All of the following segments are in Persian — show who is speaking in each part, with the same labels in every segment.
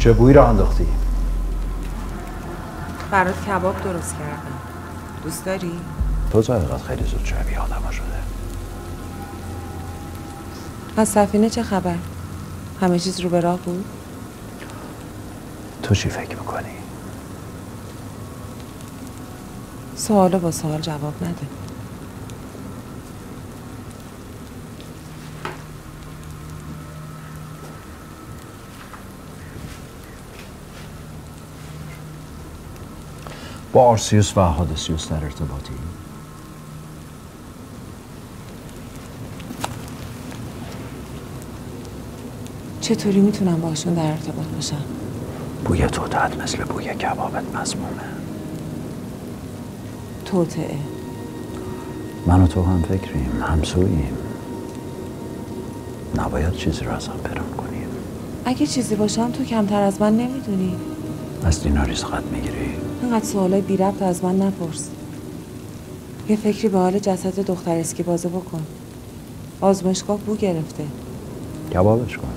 Speaker 1: چه بویی را انداختی؟
Speaker 2: برات کباب درست کردم دوست داری؟
Speaker 1: تو اینقدر خیلی زود چربی آدم شده
Speaker 2: از سفینه چه خبر؟ همه چیز رو به راه بود؟
Speaker 1: تو چی فکر می‌کنی؟
Speaker 2: سوالو با سوال جواب نده
Speaker 1: با آرسیوس و هادسیوس در ارتباطی.
Speaker 2: چطوری می‌تونم باشون در ارتباط باشم؟
Speaker 1: بوی توتت مثل بوی کبابت مزمومه
Speaker 2: توتعه
Speaker 1: من و تو هم فکریم همسوییم نباید چیزی رو از هم پنهان کنیم.
Speaker 2: اگه چیزی باشم تو کمتر از من نمی‌دونی.
Speaker 1: از دینا ریزقت می‌گیری؟
Speaker 2: اینقدر سوالای بی ربط از من نپرس. یه فکری به حال جسد دختر اسکی بازه بکن. آزمایشگاه بو گرفته.
Speaker 1: کبابش کن.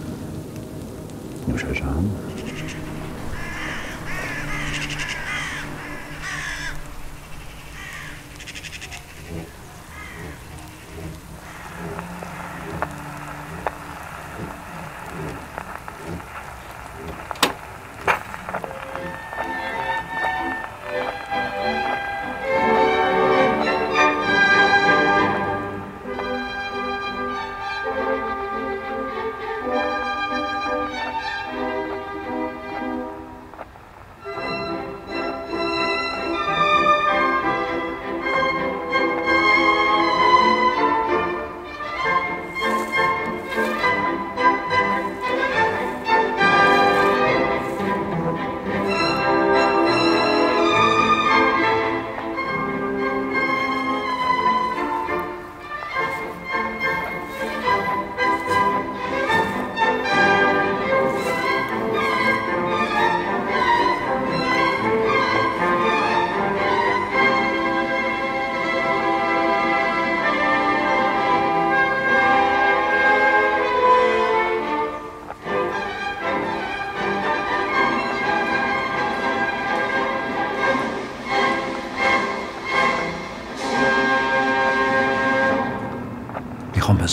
Speaker 1: نوشه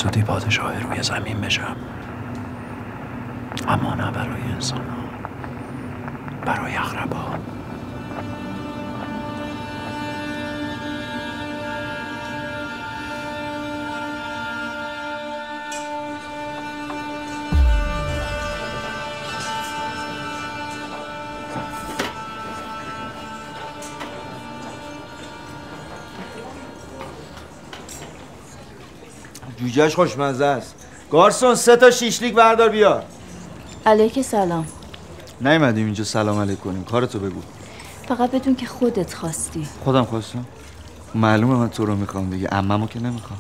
Speaker 1: زودی پادشاه روی زمین بشم. اما نه برای انسان ها برای اغربا
Speaker 3: جوجهش خوشمزه است. گارسون سه تا شیشلیک بردار بیا.
Speaker 4: علیک سلام.
Speaker 3: نیومدیم اینجا سلام علیک کنیم کارتو بگو.
Speaker 4: فقط بدون که خودت خواستی.
Speaker 3: خودم خواستم. معلومه من تو رو می‌خوام دیگه. عممو که نمی‌خوام.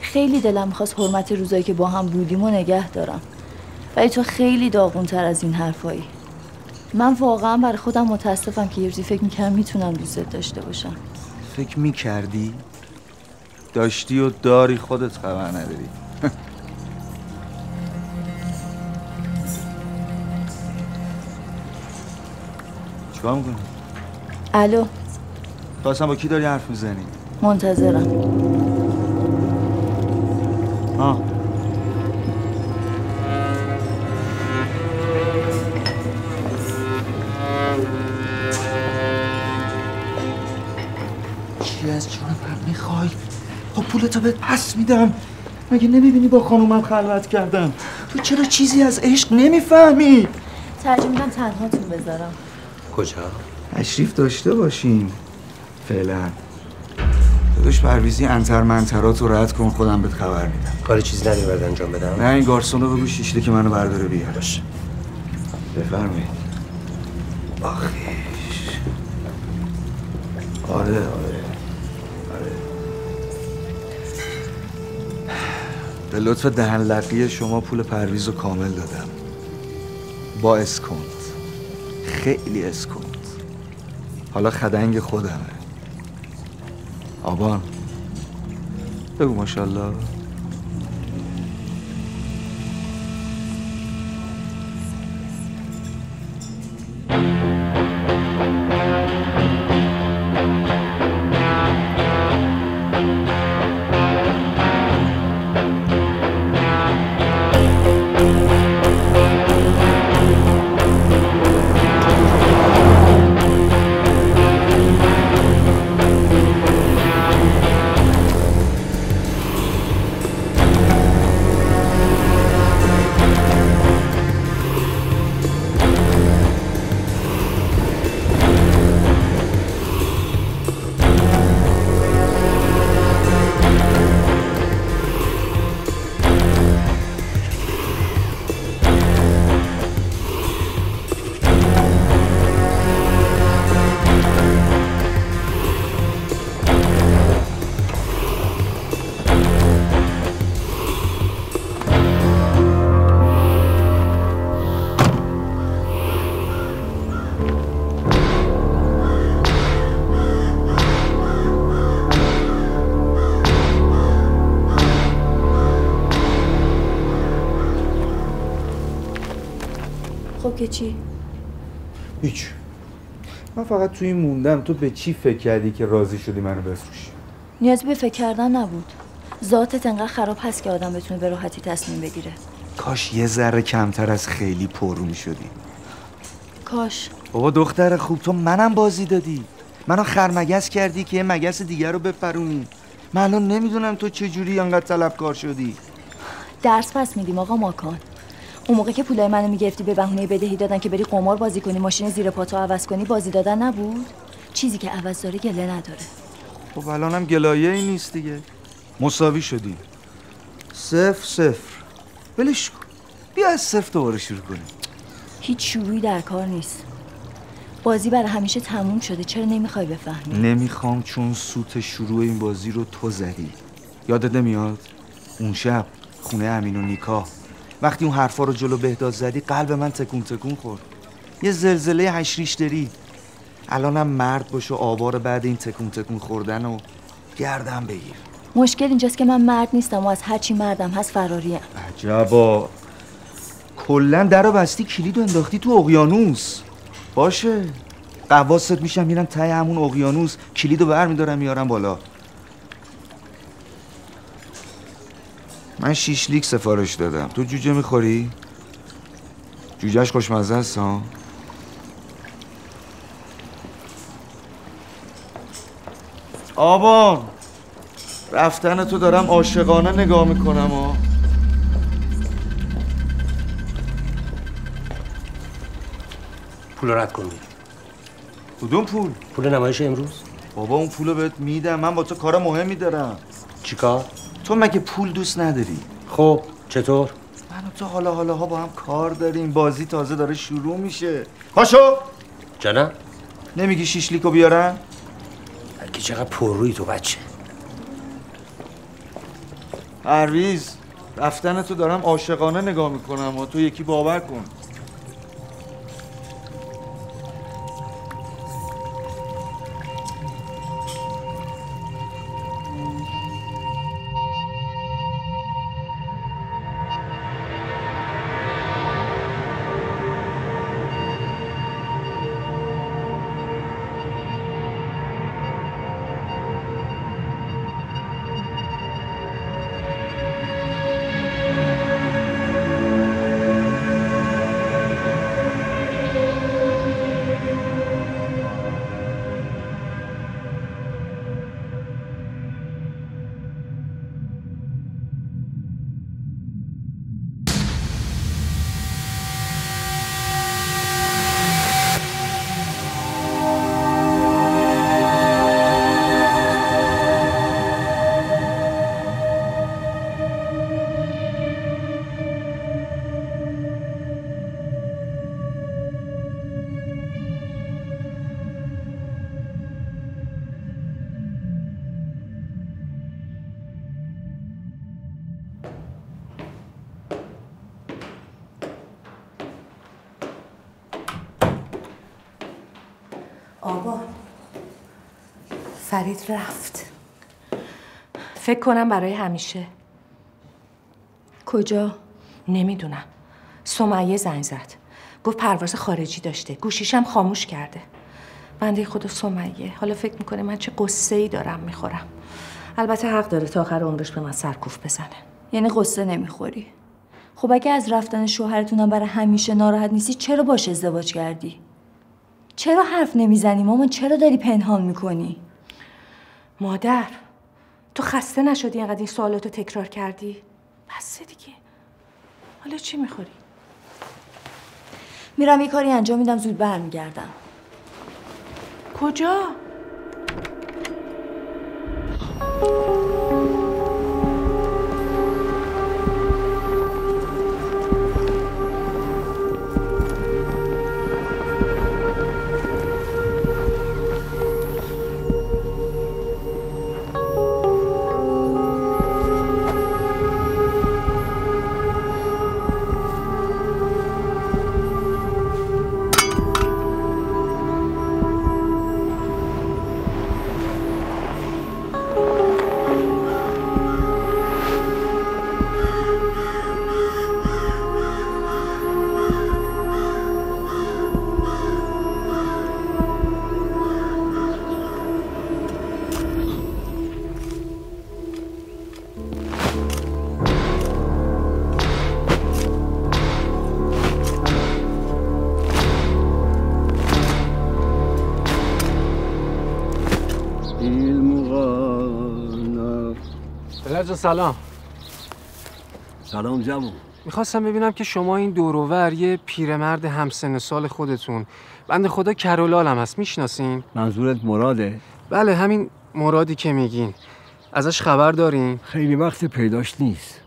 Speaker 4: خیلی دلم می‌خواست حرمت روزایی که با هم بودیم و نگه دارم. ولی تو خیلی داغونتر از این حرفایی. من واقعا برای خودم متاسفم که یه روزی فکر می‌کردم می‌تونم دوستت داشته باشم.
Speaker 3: فکر می‌کردی؟ داشتی و داری خودت خبر نداری چیکار می‌کنی؟
Speaker 4: الو
Speaker 3: تو اصلا با کی داری حرف می‌زنی؟
Speaker 4: منتظرم
Speaker 3: آه پولتو بهت پس میدم. مگه نمی‌بینی با خانومم خلوت کردم تو چرا چیزی از عشق نمی‌فهمی؟
Speaker 4: ترجیح میدم تنهاتون بذارم.
Speaker 5: کجا؟
Speaker 3: تشریف داشته باشیم فعلا. داداش پرویزی انتر منترات رو رد کن خودم بهت خبر میدم.
Speaker 5: کار چیزی نداری باید انجام بدم؟
Speaker 3: نه این گارسون رو بگو شیشته که منو برداره بیار.
Speaker 5: باشه
Speaker 3: بفرمایید. آخیش. آره آره. به لطف دهن لقی شما پول پرویز رو کامل دادم. با اسکونت. خیلی اسکونت. حالا خدنگ خودمه. آبان. بگو ماشاءالله.
Speaker 4: خب که چی؟
Speaker 3: هیچ. من فقط توی این موندم تو به چی فکر کردی که راضی شدی منو بفروشی؟
Speaker 4: نیازی به فکر کردن نبود. ذاتت انقدر خراب هست که آدم بتونه به راحتی تصمیم بگیره.
Speaker 3: کاش یه ذره کمتر از خیلی پررو می‌شدی
Speaker 4: کاش.
Speaker 3: بابا دختر خوب تو منم بازی دادی. منو خرمگس کردی که یه مگس دیگر رو بپرونی. من الان نمی‌دونم تو چجوری انقدر طلبکار شدی.
Speaker 4: درس پس میدیم آقا ماکان. اون موقع که پولای منو می‌گرفتی به بهونه بدهی دادن که بری قمار بازی کنی ماشین زیر پاتو عوض کنی بازی دادن نبود؟ چیزی که عوض داره گله نداره.
Speaker 3: خب الانم گلایه ای نیست دیگه. مساوی شدی. صفر صفر. ولش کن. بیا از صفر دوباره شروع کنیم.
Speaker 4: هیچ شروعی در کار نیست. بازی برای همیشه تموم شده. چرا نمی‌خوای بفهمی؟
Speaker 3: نمی‌خوام چون سوت شروع این بازی رو تو زدی. یادت نمیاد؟ اون شب خونه امین و نیکا وقتی اون حرفا رو جلو بهداد زدی قلب من تکون تکون خورد. یه زلزله هشت ریشتری الانم مرد باش و آوار بعد این تکون تکون خوردن و گردن بگیر.
Speaker 4: مشکل اینجاست که من مرد نیستم و از هرچی مردم هست فراریم.
Speaker 3: عجبا. کلا در بستی کلید و انداختی تو اقیانوس. باشه. قواست میشم میرم ته همون اقیانوس. کلید رو برمیدارم میارم بالا. من شیش لیک سفارش دادم تو جوجه می‌خوری؟ جوجهش خوشمزه است ها؟ آبان رفتن تو دارم عاشقانه نگاه می‌کنم ها
Speaker 5: پول رد کن.
Speaker 3: کدوم پول؟
Speaker 5: پول نمایش امروز
Speaker 3: بابا اون پولو بهت میدم من با تو کار مهمی دارم
Speaker 5: چیکار
Speaker 3: تو مگه پول دوست نداری؟
Speaker 5: خب چطور؟
Speaker 3: من و تو حالا حالا ها با هم کار داریم. بازی تازه داره شروع میشه. پاشو!
Speaker 5: جانم
Speaker 3: نمیگی شیش لیکو بیارم؟
Speaker 5: بلکه چقدر پررویی تو بچه.
Speaker 3: پرویز رفتن تو دارم عاشقانه نگاه می‌کنم و تو یکی باور کن.
Speaker 6: فرید رفت. فکر کنم برای همیشه.
Speaker 4: کجا؟
Speaker 6: نمی‌دونم. سمیه زنگ زد. گفت پرواز خارجی داشته. گوشیشم خاموش کرده. بنده خدا سمیه. حالا فکر می‌کنه من چه قصه ای دارم می‌خورم. البته حق داره تا آخر عمرش به من سرکوف بزنه.
Speaker 4: یعنی قصه نمی‌خوری. خب اگه از رفتن شوهرتونم برای همیشه ناراحت نیستی چرا باش ازدواج کردی؟ چرا حرف نمی‌زنی؟ مامان چرا داری پنهان می‌کنی؟
Speaker 6: مادر تو خسته نشدی اینقدر این سوالاتو تکرار کردی؟ بس دیگه. حالا چی می‌خوری؟
Speaker 4: میرم یه کاری انجام میدم زود برمیگردم.
Speaker 6: کجا؟
Speaker 7: سلام.
Speaker 8: سلام جمو
Speaker 7: می‌خواستم ببینم که شما این دوروور یه پیرمرد همسن سال خودتون. بند خدا کرولالم هست می‌شناسین؟
Speaker 8: منظورت مراده؟
Speaker 7: بله همین مرادی که میگین. ازش خبر دارین؟
Speaker 8: خیلی وقت پیداش نیست.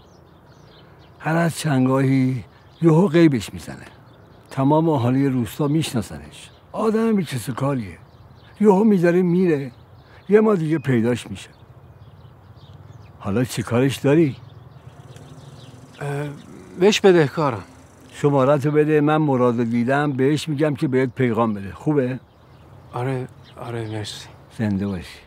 Speaker 8: هر از چنگاهی یهو غیبش می‌زنه. تمام اهالی روستا میشناسنش. آدم بیچه کاریه یهو می‌ذاره میره. یه ما دیگه پیداش میشه. حالا چی کارش داری؟
Speaker 7: بهش بدهکارم
Speaker 8: شمارت بده من مراد دیدم بهش میگم که بهت پیغام بده خوبه؟
Speaker 7: آره آره مرسی
Speaker 8: زنده باشی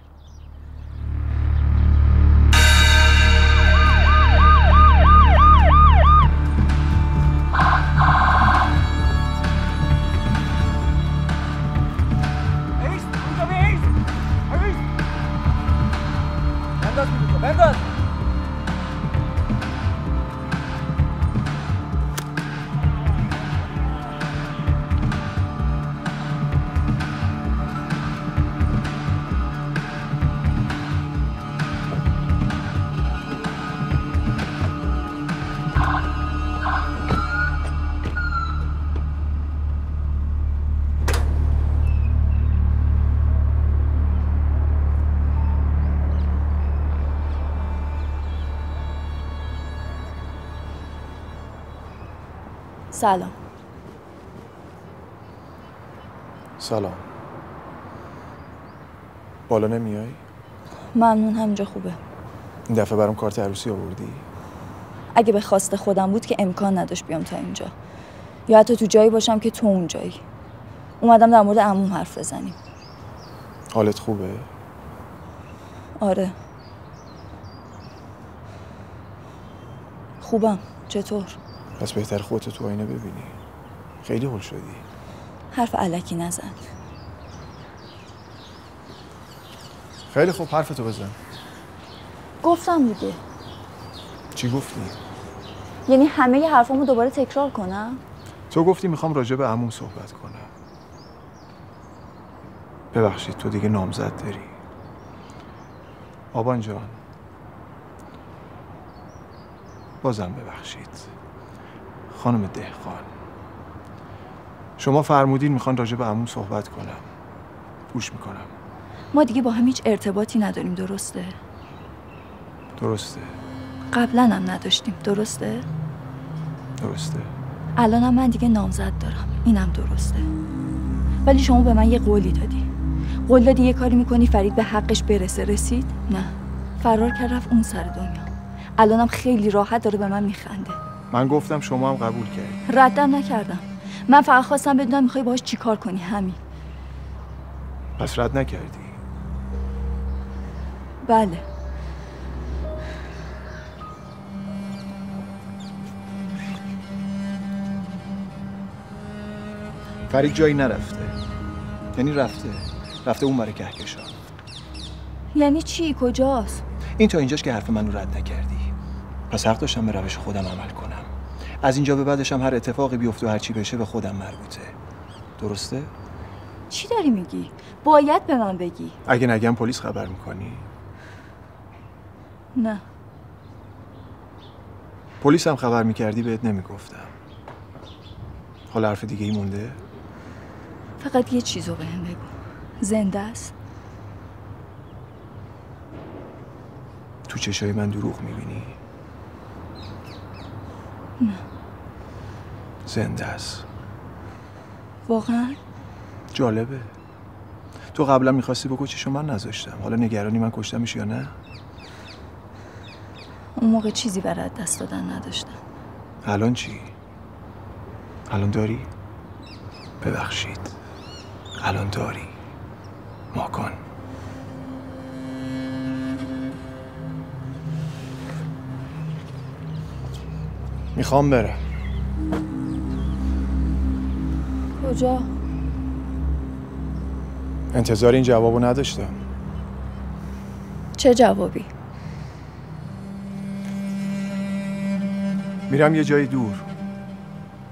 Speaker 4: سلام
Speaker 9: سلام بالا نمیای؟
Speaker 4: ممنون همینجا خوبه
Speaker 9: این دفعه برام کارت عروسی آوردی؟
Speaker 4: اگه به خواست خودم بود که امکان نداشت بیام تا اینجا یا حتی تو جایی باشم که تو اونجایی اومدم در مورد عموم حرف بزنیم
Speaker 9: حالت خوبه؟
Speaker 4: آره خوبم چطور؟
Speaker 9: پس بهتر خودتو تو آینه ببینی. خیلی هول شدی.
Speaker 4: حرف علکی نزن.
Speaker 9: خیلی خوب حرفتو بزن.
Speaker 4: گفتم دیگه.
Speaker 9: چی گفتی؟
Speaker 4: یعنی همه ی حرفامو دوباره تکرار کنم؟
Speaker 9: تو گفتی می‌خوام راجع به عموم صحبت کنم. ببخشید تو دیگه نامزد داری. آبان جان. بازم ببخشید. خانم دهقان. شما فرمودین می‌خوان راجع به عموم صحبت کنم. گوش می‌کنم.
Speaker 4: ما دیگه با هم هیچ ارتباطی نداریم درسته؟
Speaker 9: درسته.
Speaker 4: قبلا هم نداشتیم درسته؟
Speaker 9: درسته.
Speaker 4: الانم من دیگه نامزد دارم. اینم درسته. ولی شما به من یه قولی دادی. قول دادی یه کاری می‌کنی فرید به حقش برسه رسید؟ نه. فرار کرد رفت اون سر دنیا. الانم خیلی راحت داره به من میخنده.
Speaker 9: من گفتم شما هم قبول کردی.
Speaker 4: ردم نکردم. من فقط خواستم بدونم می‌خوای باهاش چیکار کنی همین.
Speaker 9: پس رد نکردی.
Speaker 4: بله.
Speaker 9: فرید جایی نرفته. یعنی رفته. رفته اون برای کهکشان
Speaker 4: یعنی چی؟ کجاست؟
Speaker 9: این تا اینجاش که حرف منو رد نکردی. پس حق داشتم به روش خودم عمل کنم. از اینجا به بعدش هم هر اتفاقی بیفته و هر چی بشه به خودم مربوطه. درسته؟
Speaker 4: چی داری میگی؟ باید به من بگی.
Speaker 9: اگه نگم پلیس خبر می‌کنی؟
Speaker 4: نه.
Speaker 9: پلیس هم خبر می‌کردی بهت نمی‌گفتم. حالا حرف دیگه ای مونده؟
Speaker 4: فقط یه چیزو بهم بگو. زنده است؟
Speaker 9: تو چشای من دروغ می‌بینی؟
Speaker 4: نه.
Speaker 9: زنده است.
Speaker 4: واقعا؟
Speaker 9: جالبه. تو قبلا می‌خواستی بکشیش و من نذاشتم. حالا نگرانی من کشتمش یا نه؟
Speaker 4: اون موقع چیزی برای دست دادن نداشتم.
Speaker 9: الان چی؟ الان داری؟ ببخشید. الان داری. ماکان. می‌خوام برم.
Speaker 4: کجا؟
Speaker 9: انتظار این جوابو نداشتم.
Speaker 4: چه جوابی؟
Speaker 9: میرم یه جای دور.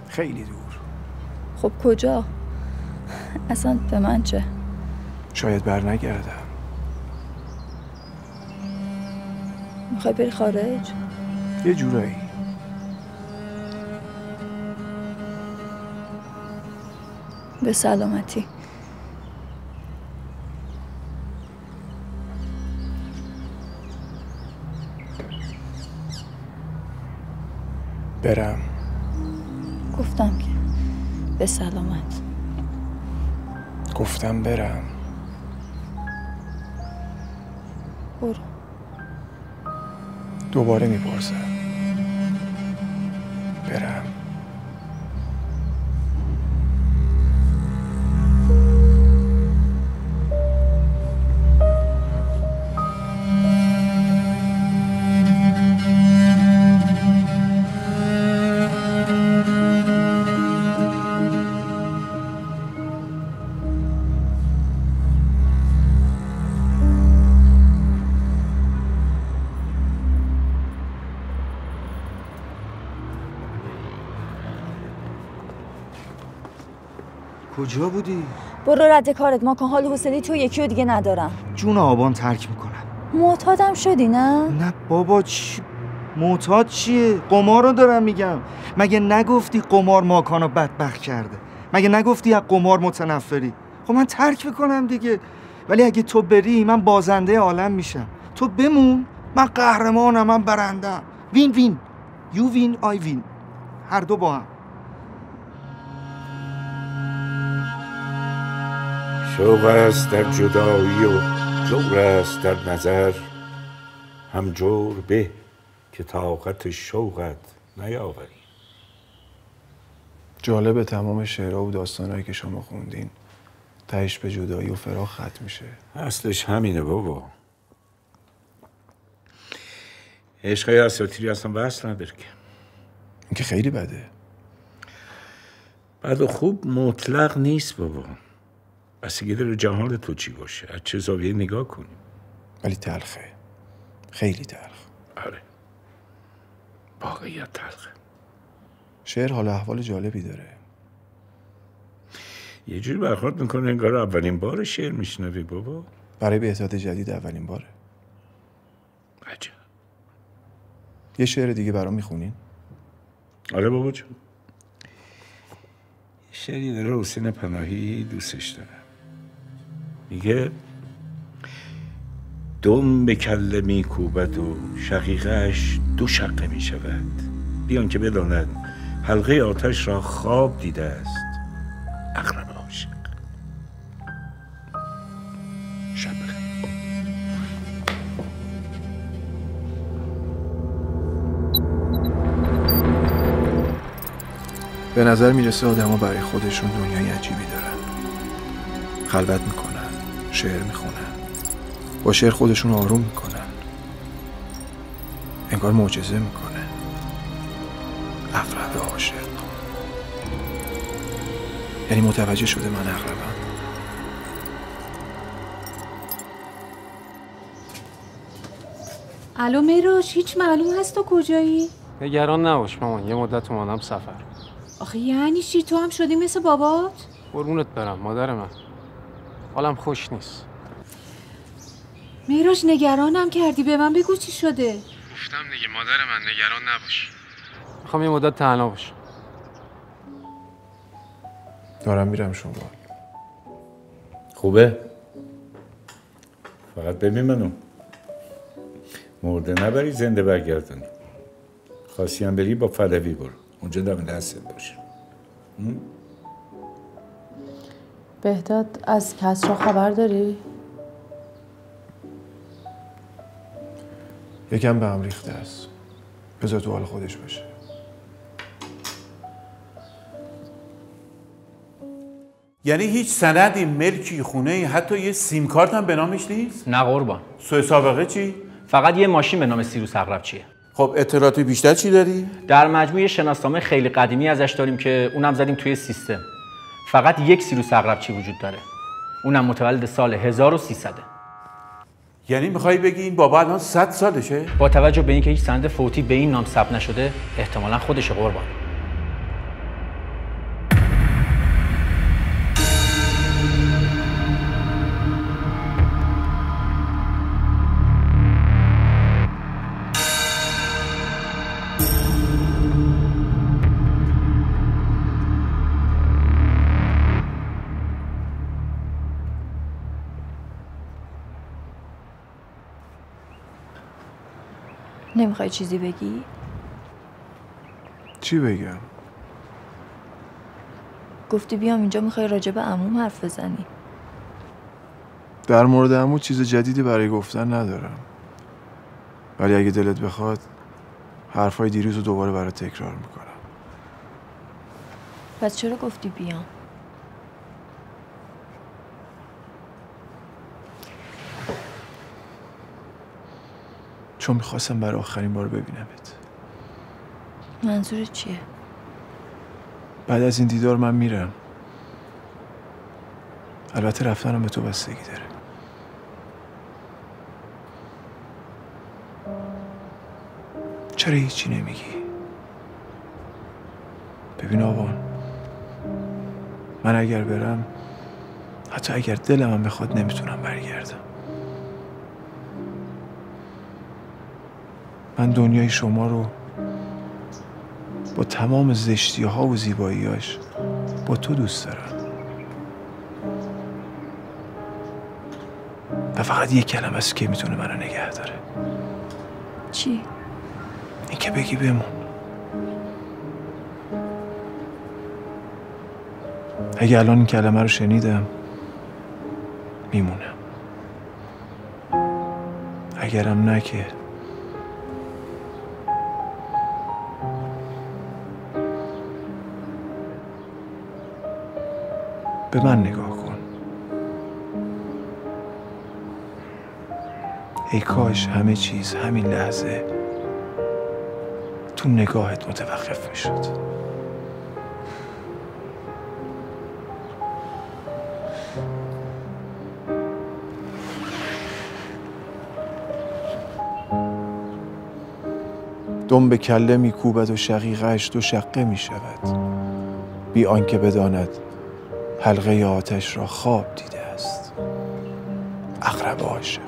Speaker 9: خیلی دور.
Speaker 4: خب کجا؟ اصلا به من چه؟
Speaker 9: شاید بر نگردم
Speaker 4: می‌خوای بری خارج؟
Speaker 9: یه جورایی.
Speaker 4: به سلامتی.
Speaker 9: برم.
Speaker 4: گفتم که به سلامت.
Speaker 9: گفتم برم.
Speaker 4: برو.
Speaker 9: دوباره می‌پرسم. برم.
Speaker 3: کجا بودی؟
Speaker 4: برو رد کارت ما که حال حوصله تو یکی و دیگه ندارم.
Speaker 3: جون آبان ترک می‌کنم.
Speaker 4: معتادم شدی نه؟
Speaker 3: نه بابا چی؟ معتاد چیه؟ قمار رو دارم میگم. مگه نگفتی قمار ماکانو بدبخت کرده؟ مگه نگفتی از قمار متنفری؟ خب من ترک می‌کنم دیگه. ولی اگه تو بری من بازنده عالم میشم. تو بمون من قهرمانم من برندم win win you win I win هر دو با هم.
Speaker 10: شوق است در جدایی و جور است در نظر. هم جور به که طاقت شوقت نیاوری.
Speaker 9: جالب تمام شعرها و داستانهایی که شما خوندین. تهش به جدایی و فراق ختم میشه.
Speaker 10: اصلش همینه بابا. عشقای اساتیری اصلا بحث نداره که.
Speaker 9: این که خیلی بده.
Speaker 10: بعد و خوب مطلق نیست بابا. بستگی داره جهان تو چی باشه؟ از چه زاویه نگاه کنی؟
Speaker 9: ولی تلخه. خیلی تلخ.
Speaker 10: آره. واقعیت تلخه.
Speaker 9: شعر حال احوال جالبی داره.
Speaker 10: یه جوری برخورد می‌کنه انگار اولین بار شعر میشنوی بابا.
Speaker 9: برای بهتاد جدید اولین باره.
Speaker 10: عجب.
Speaker 9: یه شعر دیگه برام می‌خونین؟
Speaker 10: آره بابا جون. شعری داره حسین پناهی دوستش داره. میگه دم به کله میکوبد و شقیقش دو شقه می‌شود. بیان که بداند حلقه آتش را خواب دیده است. اقرب عاشق. شب
Speaker 9: به نظر می‌رسه آدما برای خودشون دنیای عجیبی دارن. خلوت می‌کنن. شعر می‌خونن. با شعر خودشون آروم می‌کنن. انگار معجزه می‌کنه. اقرب عاشق. یعنی متوجه شده من اقربم
Speaker 11: الو مروش هیچ معلوم هست تو کجایی؟
Speaker 7: نگران نباش مامان یه مدت اومدم سفر.
Speaker 11: آخه یعنی چی؟ تو هم شدی مثل بابات؟
Speaker 7: قربونت برم مادر من. حالم خوش نیست.
Speaker 11: مروش نگرانم کردی. به من بگو چی شده.
Speaker 7: گفتم دیگه مادر من نگران نباش. می‌خوام یه مدت تنها باشم.
Speaker 9: دارم میرم شما.
Speaker 10: خوبه؟ فقط ببین منو. مرده نبری زنده برگردونی خواستی هم بری با فدوی برو. اونجا دم دستت باشه.
Speaker 2: بهداد از کسرا خبر داری؟
Speaker 9: یکم به هم ریخته است. بذار تو حال خودش باشه.
Speaker 12: یعنی هیچ سندی ملکی خونه حتی یه سیم کارت هم به نامش نیست؟
Speaker 13: نه قربان.
Speaker 12: سوء سابقه چی؟
Speaker 13: فقط یه ماشین به نام سیروس اغرب چیه؟
Speaker 12: خب اطلاعات بیشتر چی داری؟
Speaker 13: در مجموع یه شناسنامه خیلی قدیمی ازش داریم که اونم زدیم توی سیستم. فقط یک سیروس اغرب چی وجود داره. اونم متولد سال 1300
Speaker 12: یعنی می‌خوای بگی این بابا الان 100 سالشه؟
Speaker 13: با توجه به اینکه هیچ سند فوتی به این نام ثبت نشده احتمالا خودش قربان.
Speaker 4: نمی‌خوای چیزی بگی؟
Speaker 9: چی بگم
Speaker 4: گفتی بیام اینجا می‌خوای راجع به عموم حرف بزنی
Speaker 9: در مورد عمو چیز جدیدی برای گفتن ندارم ولی اگه دلت بخواد حرفای دیروز رو دوباره برای تکرار می‌کنم
Speaker 4: پس چرا گفتی بیام؟
Speaker 9: چون می‌خواستم برای آخرین بار ببینمت
Speaker 4: منظور چیه؟
Speaker 9: بعد از این دیدار من میرم البته رفتنم به تو بستگی داره چرا هیچی نمیگی؟ ببین آبان من اگر برم حتی اگر دلم هم بخواد نمی‌تونم برگردم من دنیای شما رو با تمام زشتی ها و زیباییاش با تو دوست دارم. و فقط یک کلمه است که می‌تونه منو نگه داره.
Speaker 4: چی؟
Speaker 9: این که بگی بمون. اگه الان این کلمه رو شنیدم میمونم. اگرم نه که به من نگاه کن. ای کاش همه چیز همین لحظه تو نگاهت متوقف می شد دم به کله می کوبد و شقیقش دو شقه می شود بی آنکه بداند حلقه آتش را خواب دیده است. اقرب عاشق.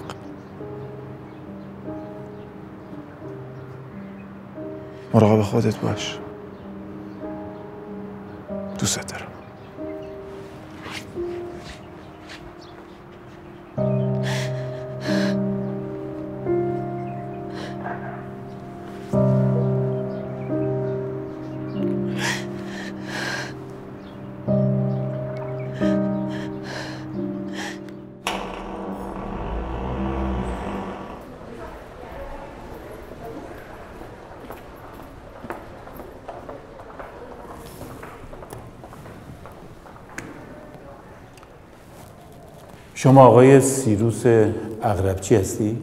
Speaker 9: مراقب خودت باش. دوست دارم.
Speaker 12: شما آقای سیروس اغربچی هستی؟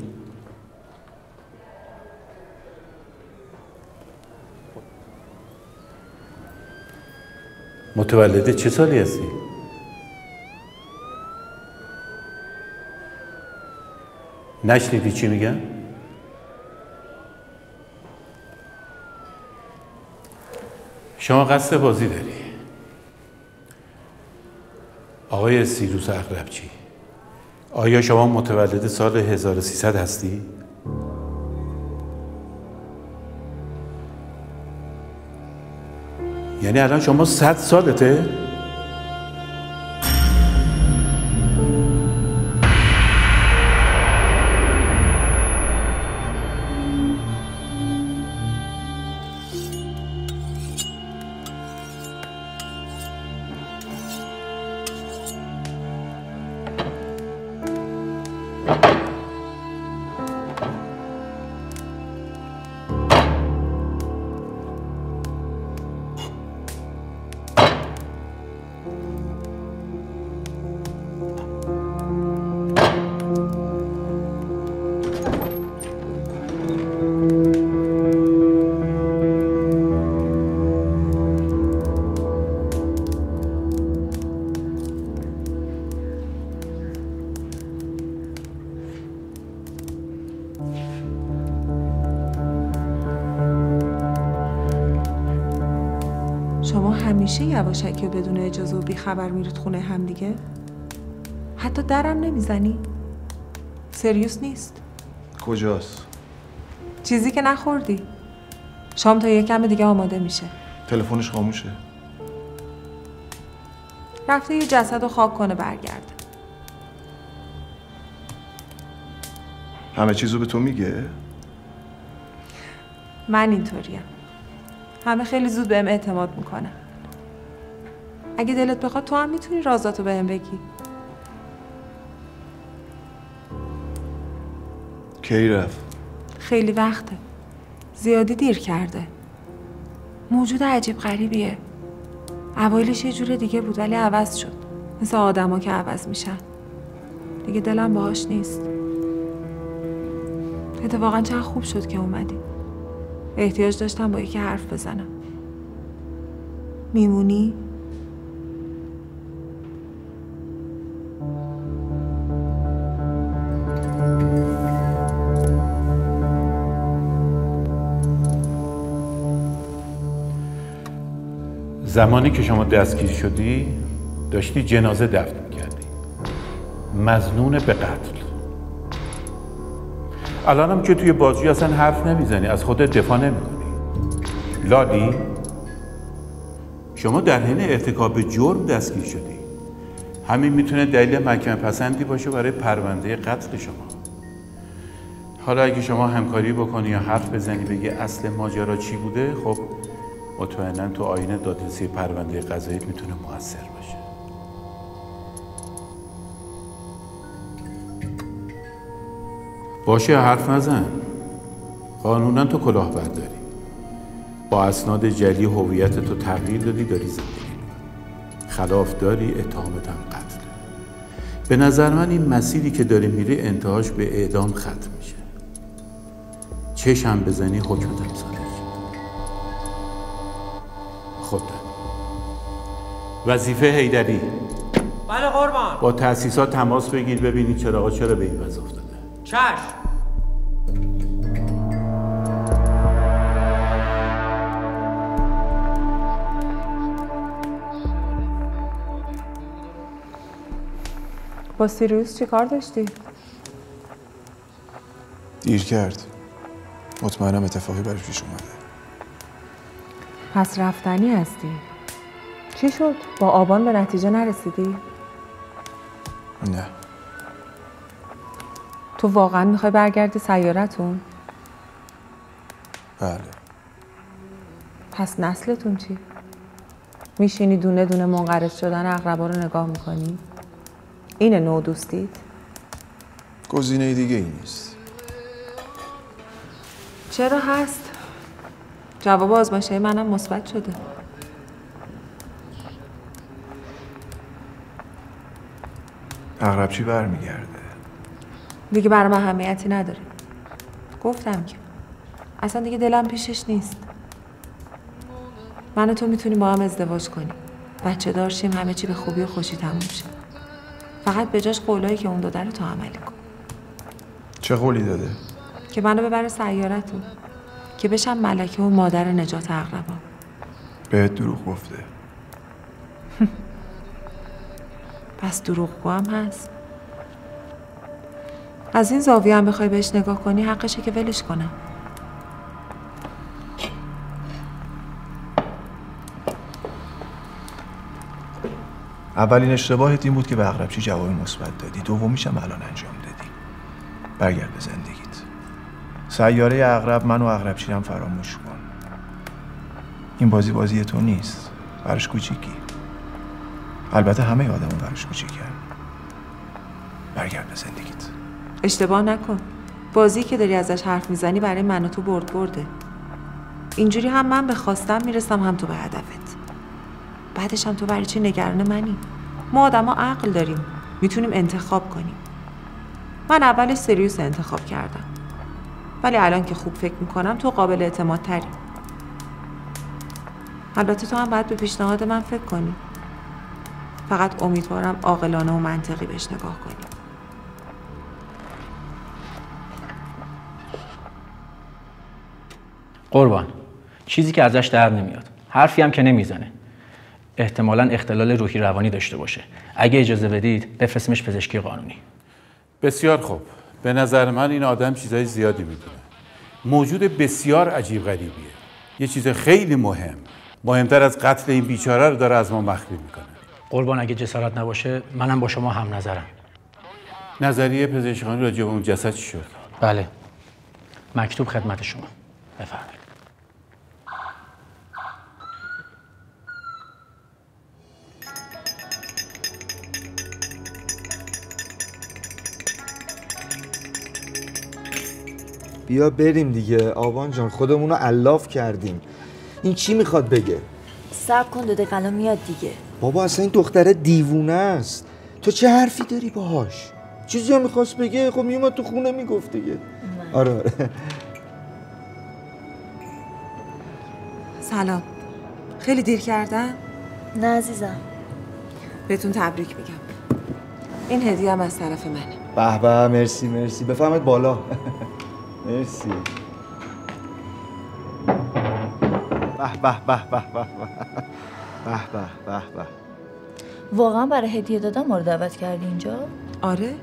Speaker 12: متولد چه سالی هستی؟ نشنیدی چی میگن؟ شما قصد بازی داری آقای سیروس اغربچی آیا شما متولد سال 1300 هستی؟ یعنی الان شما 100 سالته؟
Speaker 2: همیشه یواشکی و بدون اجازه و بیخبر میرید خونه هم دیگه؟ حتی درم نمی‌زنی؟ سریوس نیست؟
Speaker 9: کجاست؟
Speaker 2: چیزی که نخوردی. شام تا یک کم دیگه آماده میشه.
Speaker 9: تلفنش خاموشه.
Speaker 2: رفته یه جسد رو خاک کنه برگرده.
Speaker 9: همه چیزو به تو میگه؟
Speaker 2: من اینطوریم. همه خیلی زود بهم اعتماد می‌کنن. اگه دلت بخواد تو هم می‌تونی رازاتو بهم بگی.
Speaker 9: کی رفت؟
Speaker 2: خیلی وقته. زیادی دیر کرده. موجود عجیب غریبیه. اوایلش یه جور دیگه بود ولی عوض شد. مثل آدما که عوض میشن. دیگه دلم باهاش نیست. اتفاقا چقدر خوب شد که اومدی. احتیاج داشتم با یکی حرف بزنم. میمونی؟
Speaker 12: زمانی که شما دستگیر شدی داشتی جنازه دفن می‌کردی. مزنون به قتل. الانم که توی بازجویی اصلا حرف نمی‌زنی از خودت دفاع نمی‌کنی. لالی شما در حین ارتکاب جرم دستگیر شدی. همین می‌تونه دلیل محکمه پسندی باشه برای پرونده قتل شما. حالا اگه شما همکاری بکنی یا حرف بزنی بگی اصل ماجرا چی بوده خب مطمئنا تو آینه دادرسی پرونده قضاییت می‌تونه موثر باشه. باشه حرف نزن. قانونا تو کلاه برداری با اسناد جلی هویت تو تغییر دادی داری زندگی خلاف داری اتهامت هم قتل. به نظر من این مسیری که داری میری انتهاش به اعدام ختم میشه. چشم بزنی حکمت امضا خب وظیفه هیدری
Speaker 14: بله قربان.
Speaker 12: با تأسیسات تماس بگیر ببینید چراغا چرا به این وضع افتاده.
Speaker 14: چشم.
Speaker 2: با سیریوس چی کار داشتی؟
Speaker 9: دیر کرد. مطمئنم اتفاقی برش پیش اومده.
Speaker 2: پس رفتنی هستی چی شد؟ با آبان به نتیجه نرسیدی؟
Speaker 9: نه
Speaker 2: تو واقعا می‌خوای برگردی سیارتون؟
Speaker 9: بله
Speaker 2: پس نسلتون چی؟ میشینی دونه دونه منقرض شدن اقربا رو نگاه می‌کنی؟ اینه نو دوستید؟
Speaker 9: گزینه دیگه ای نیست
Speaker 2: چرا هست؟ جواب آزمایشه منم مثبت شده.
Speaker 9: اغرب چی برمیگرده.
Speaker 2: دیگه برام اهمیتی نداره. گفتم که اصلا دیگه دلم پیشش نیست. من و تو می‌تونیم با هم ازدواج کنیم بچه دارشیم همه چی به خوبی و خوشی تموم شه. فقط به جاش قولایی که اون داده رو تو عملی کن.
Speaker 9: چه قولی داده؟
Speaker 2: که منو ببره سیارتون. که بشم ملکه و مادر نجات اقربا
Speaker 9: بهت دروغ گفته.
Speaker 2: پس دروغگو هم هست. از این زاویه هم بخوای بهش نگاه کنی حقشه که ولش کنم
Speaker 9: اولین اشتباهت این بود که به اغربچی جواب مثبت دادی. دومیش هم الان انجام دادی. برگرد به زندگیت سیاره اغرب من و اغربچی هم فراموش کن. این بازی بازی تو نیست. برش کوچیکی. البته همه آدمون برش کوچیکن. برگرد به زندگیت.
Speaker 2: اشتباه نکن. بازی که داری ازش حرف می‌زنی برای من و تو برد برده. اینجوری هم من به خواستم می‌رسم هم تو به هدفت. بعدش هم تو برای چی نگران منی؟ ما آدما عقل داریم. می‌تونیم انتخاب کنیم. من اولش سریوس انتخاب کردم. ولی الان که خوب فکر می‌کنم تو قابل اعتماد تری. البته تو هم باید به پیشنهاد من فکر کنی. فقط امیدوارم عاقلانه و منطقی بهش نگاه کنی.
Speaker 13: قربان. چیزی که ازش در نمیاد. حرفی هم که نمی‌زنه. احتمالا اختلال روحی روانی داشته باشه. اگه اجازه بدید بفرستمش پزشکی قانونی.
Speaker 12: بسیار خوب. به نظر من این آدم چیزای زیادی می‌دونه. موجود بسیار عجیب غریبیه. یه چیز خیلی مهم. مهمتر از قتل این بیچاره رو داره از ما مخفی می‌کنه.
Speaker 13: قربان اگه جسارت نباشه منم با شما هم نظرم.
Speaker 12: نظریه پزشکانی راجع به اون جسد چی شد؟
Speaker 13: بله. مکتوب خدمت شما. بفرمایید.
Speaker 3: بیا بریم دیگه. آبان جان خودمون رو علاف کردیم. این چی می‌خواد بگه؟
Speaker 4: صبر کن دو دقیقه میاد دیگه.
Speaker 3: بابا اصلا این دختره دیوونه است. تو چه حرفی داری باهاش؟ چیزی هم می‌خواست بگه؟ خب میومد تو خونه می‌گفت دیگه. آره آره.
Speaker 2: سلام. خیلی دیر کردم؟
Speaker 4: نه عزیزم.
Speaker 2: بهتون تبریک میگم. این هدیه هم از طرف منه.
Speaker 3: به به مرسی مرسی. بفهمت بالا. مرسی. به به به به به به. به به به
Speaker 4: واقعا برای هدیه دادن ما رو دعوت کردی اینجا؟
Speaker 2: آره.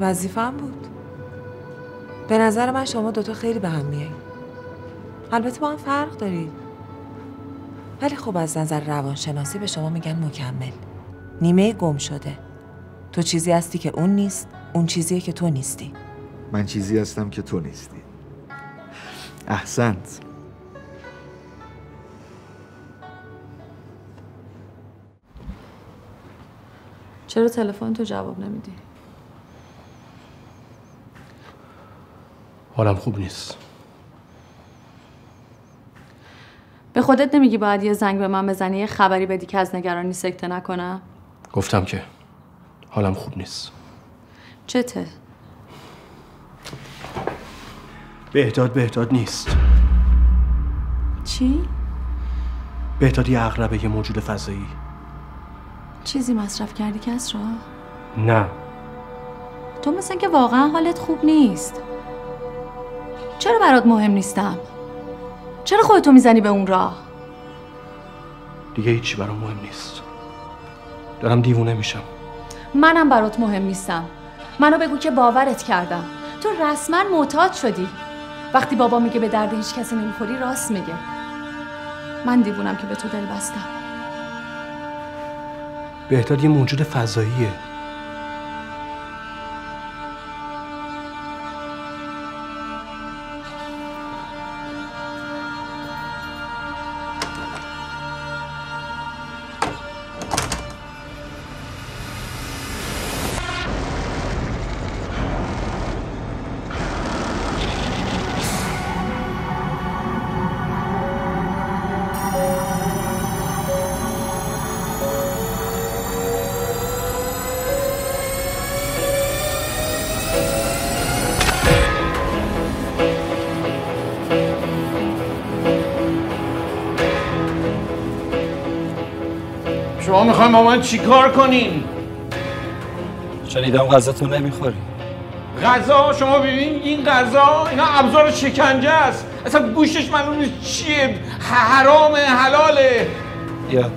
Speaker 2: وظیفم بود. به نظر من شما دوتا خیلی به هم میایین. البته با هم فرق دارید ولی خب از نظر روانشناسی به شما میگن مکمل. نیمه گم شده. تو چیزی هستی که اون نیست اون چیزیه که تو نیستی.
Speaker 3: من چیزی هستم که تو نیستی احسنت
Speaker 15: چرا تلفن تو جواب نمیدی؟
Speaker 16: حالم خوب نیست
Speaker 15: به خودت نمیگی باید یه زنگ به من بزنی یه خبری بدی که از نگرانی سکته نکنم؟
Speaker 16: گفتم که حالم خوب نیست
Speaker 15: چته؟
Speaker 16: بهداد بهداد نیست.
Speaker 15: چی؟
Speaker 16: بهداد یه اغربه یه موجود فضایی.
Speaker 15: چیزی مصرف کردی کسرا؟
Speaker 16: نه.
Speaker 15: تو مثل که واقعا حالت خوب نیست. چرا برات مهم نیستم؟ چرا خودتو می‌زنی به اون راه؟
Speaker 16: دیگه هیچی برام مهم نیست. دارم دیوونه میشم.
Speaker 15: منم برات مهم نیستم. منو بگو که باورت کردم. تو رسما معتاد شدی. وقتی بابا میگه به درد هیچ کسی نمی‌خوری راست میگه. من دیوونم که به تو دل بستم.
Speaker 16: بهداد یه موجود فضاییه.
Speaker 17: من چیکار کنین
Speaker 18: شنیدم غذاتون نمی‌خوری.
Speaker 17: غذا؟ شما ببین این غذا اینا ابزار شکنجه است. اصلا گوشتش معلوم نیست چیه. حرامه حلاله.
Speaker 18: یا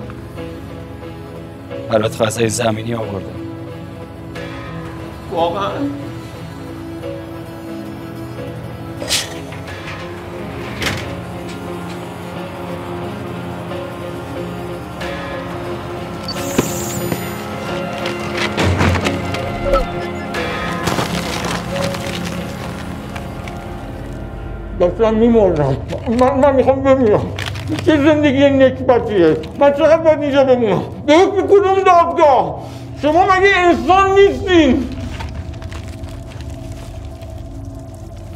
Speaker 18: برات غذای زمینی آوردم.
Speaker 17: واقعا؟ داشتم میمردم من, من می‌خوام بمیرم. چه زندگی نکبتیه؟ من چقدر باید اینجا بمونم. به حکم کدوم دادگاه؟ شما مگه انسان نیستین؟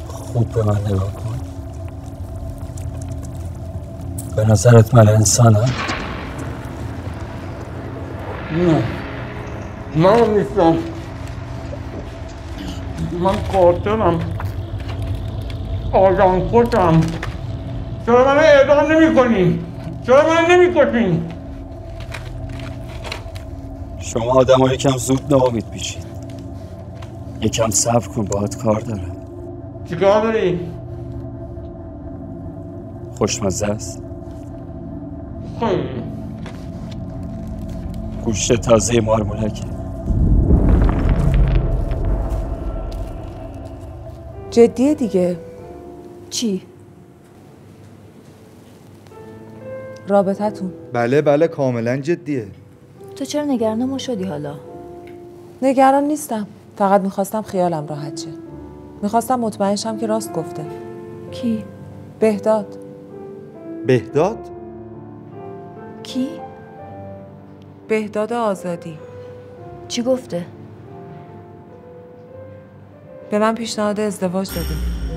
Speaker 18: خوب به من نگاه کن. به نظرت من انسانم؟
Speaker 17: نه. من نیستم. من قاتلم. آدم کشم چرا من اعدام نمی کنین؟ چرا من نمی کشین؟
Speaker 18: شما آدم ها یکم زود ناامید میشید. یکم صبر کن باهات کار دارم.
Speaker 17: چیکار داری؟
Speaker 18: خوشمزه است؟
Speaker 17: خیلی.
Speaker 18: گوشت تازه مارمولک
Speaker 2: جدیه دیگه.
Speaker 4: چی؟
Speaker 2: رابطتون
Speaker 3: بله بله کاملا جدیه
Speaker 4: تو چرا نگران ما شدی حالا؟
Speaker 2: نگران نیستم فقط می‌خواستم خیالم راحت شه می‌خواستم مطمئن شم که راست گفته
Speaker 4: کی؟
Speaker 2: بهداد
Speaker 3: بهداد؟
Speaker 4: کی؟
Speaker 2: بهداد آزادی
Speaker 4: چی گفته؟
Speaker 2: به من پیشنهاد ازدواج داده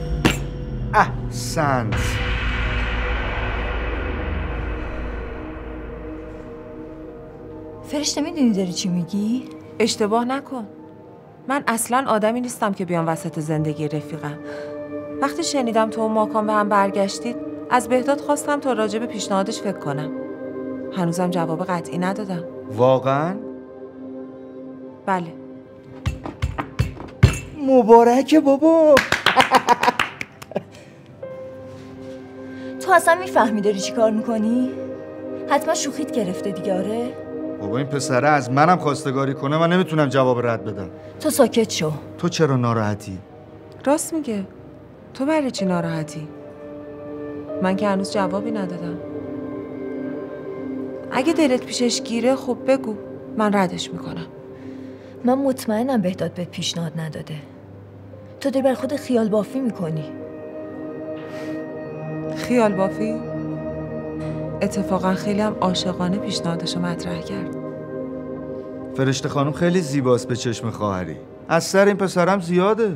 Speaker 3: احسنت.
Speaker 4: فرشته می‌دونی داری چی میگی؟
Speaker 2: اشتباه نکن. من اصلا آدمی نیستم که بیام وسط زندگی رفیقم. وقتی شنیدم تو و ماکان به هم برگشتید از بهداد خواستم تا راجع به پیشنهادش فکر کنم. هنوزم جواب قطعی ندادم.
Speaker 3: واقعا؟
Speaker 2: بله.
Speaker 3: مبارکه بابا.
Speaker 4: تو اصلا می‌فهمی داری چی کار می‌کنی؟ حتما شوخیت گرفته دیگه آره؟
Speaker 3: بابا این پسره از منم خواستگاری کنه من نمی‌تونم جواب رد بدم.
Speaker 4: تو ساکت شو.
Speaker 3: تو چرا ناراحتی؟
Speaker 2: راست میگه. تو برای چی ناراحتی؟ من که هنوز جوابی ندادم. اگه دلت پیشش گیره خب بگو. من ردش می‌کنم.
Speaker 4: من مطمئنم بهداد بهت پیشنهاد نداده. تو داری بر خود خیال بافی می‌کنی.
Speaker 2: خیال بافی؟ اتفاقا خیلی هم عاشقانه پیشنهادشو مطرح کرد.
Speaker 3: فرشته خانم خیلی زیباست به چشم خواهری. از سر این پسرم زیاده.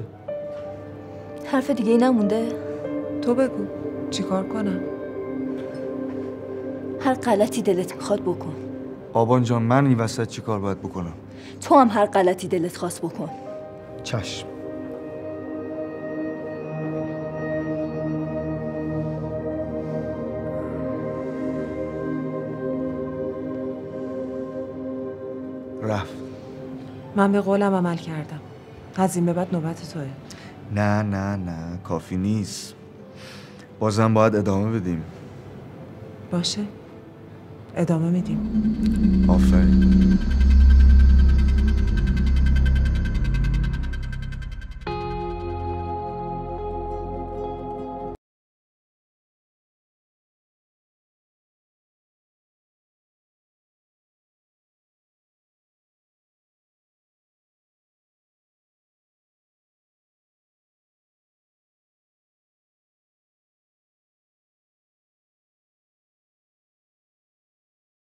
Speaker 4: حرف دیگه ای نمونده؟
Speaker 2: تو بگو چیکار کنم؟
Speaker 4: هر غلطی دلت می‌خواد بکن.
Speaker 3: آبان جان من این وسط چی کار باید بکنم؟
Speaker 4: تو هم هر غلطی دلت خواست بکن.
Speaker 3: چشم.
Speaker 2: من به قولم عمل کردم. از این به بعد نوبت توه.
Speaker 3: نه نه نه. کافی نیست. بازم باید ادامه بدیم.
Speaker 2: باشه. ادامه میدیم.
Speaker 3: آفرین.